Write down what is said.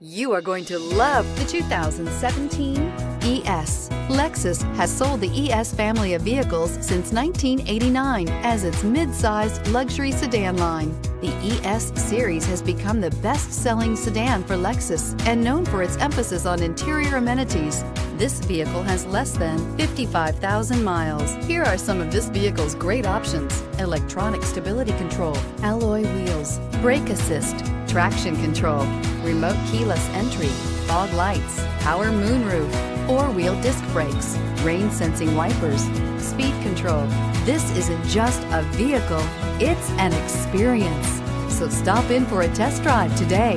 You are going to love the 2017 ES. Lexus has sold the ES family of vehicles since 1989 as its mid-sized luxury sedan line. The ES series has become the best-selling sedan for Lexus and known for its emphasis on interior amenities. This vehicle has less than 55,000 miles. Here are some of this vehicle's great options. Electronic stability control, alloy wheels, brake assist, traction control, remote keyless entry, fog lights, power moonroof, four-wheel disc brakes, rain sensing wipers, speed control. This isn't just a vehicle, it's an experience. So stop in for a test drive today.